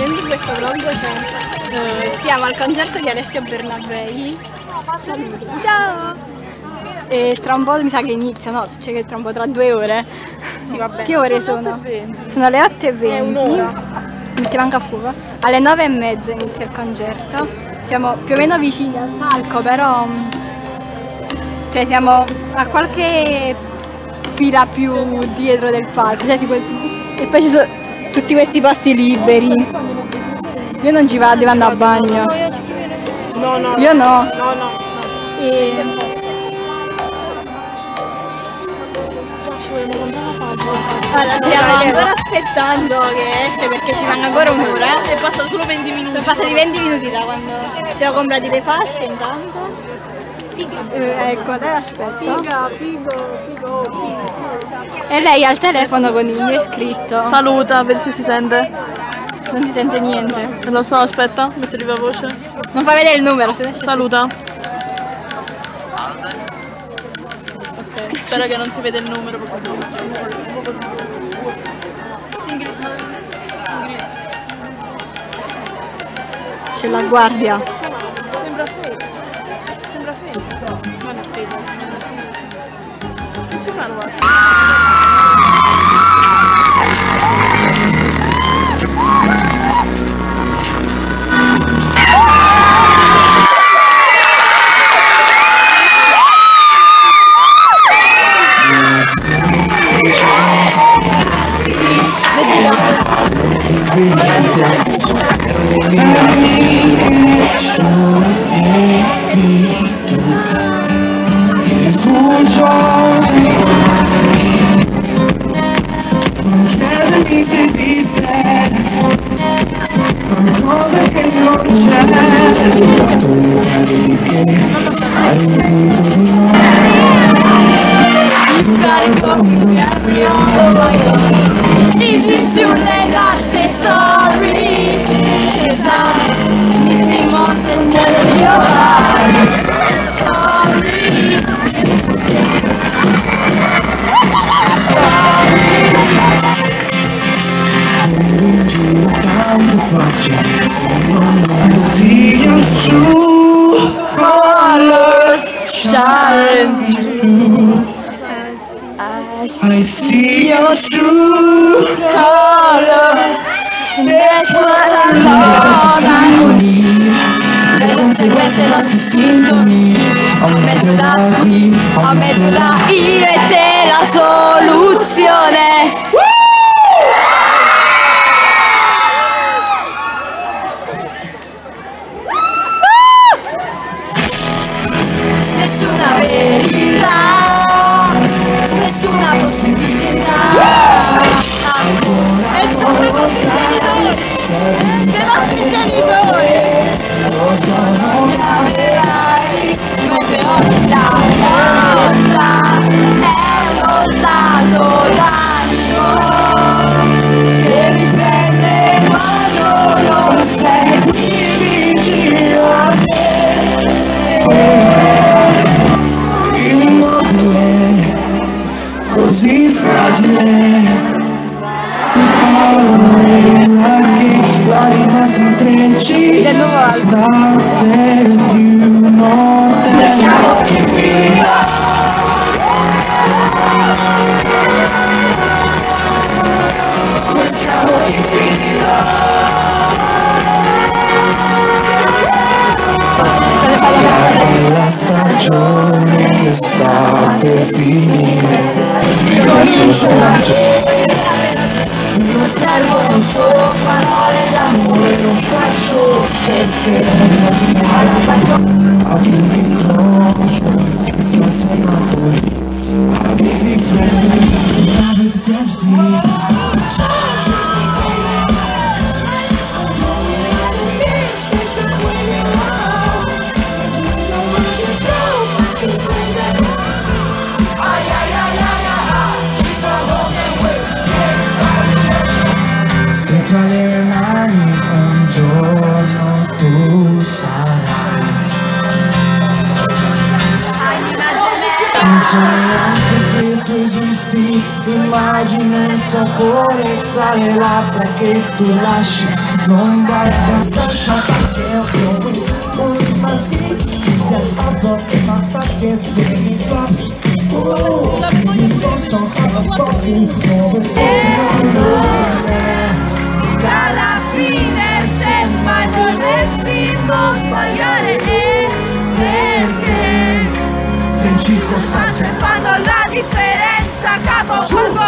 dentro questo vlog cioè, eh, siamo al concerto di Alessio Bernabei. Ciao! E tra un po' mi sa che inizia, no? Cioè che tra un po' tra due ore. Sì, vabbè. Che ore sono? Sono le 8.20. Mettiamo anche a fuoco. Alle 9.30 inizia il concerto. Siamo più o meno vicini al palco, però. mm, Cioè siamo a qualche fila più dietro del palco. Cioè si può- E poi ci sono tutti questi posti liberi. Io non ci vado, devo andare a bagno. No, no. Io no. No, no. E... Pagina. Allora, stiamo ancora aspettando che esce perché ci manca ancora un'ora. E passano solo 20 minuti. Sono passati 20 minuti da quando siamo comprati le fasce intanto. Eh, ecco, lei aspetta. Figa, figo, figo, figo. E lei al telefono con il mio iscritto. Saluta, per se si sente. Non si sente niente. Non lo so, aspetta, metto viva voce. Non fa vedere il numero, se. Saluta. Ok, spero che non si vede il numero C'è la guardia. Sembra fake. bạn ạ Se non I see your true colors shine through I see your true color That's what I love Le conseguenze non si sintomi. Un metro da qui, un metro da io es una veridad, es una posibilidad. Amor, es una posibilidad. Siamo che finirà. Siamo che finirà. È la stagione che sta per finire La sostanza Non servono solo parole non faccio perché alla faccio Apri il microfono senza semafori Apri il freddo Se tra le Sonhar que se tu existir Uma dimensão por ela pra que tu lâche Não dá sensação Eu conheço uma vida Adoro matar que tem jobs Oh, não só fala pouco Conversou com a nossa Cada fine sempre adolescimos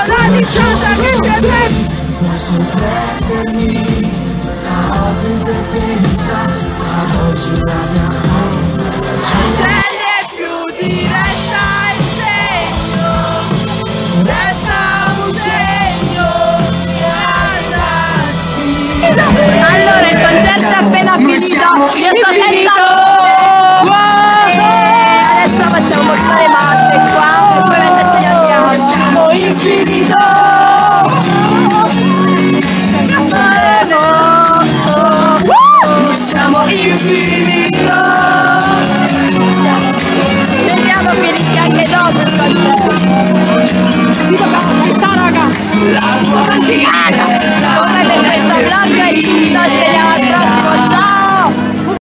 la distanza che c'è sempre. Puoi sorprendermi La notte preferita Ad oggi la mia Ce n'è più diretta il segno Resta un segno Allora il concerto è appena finito,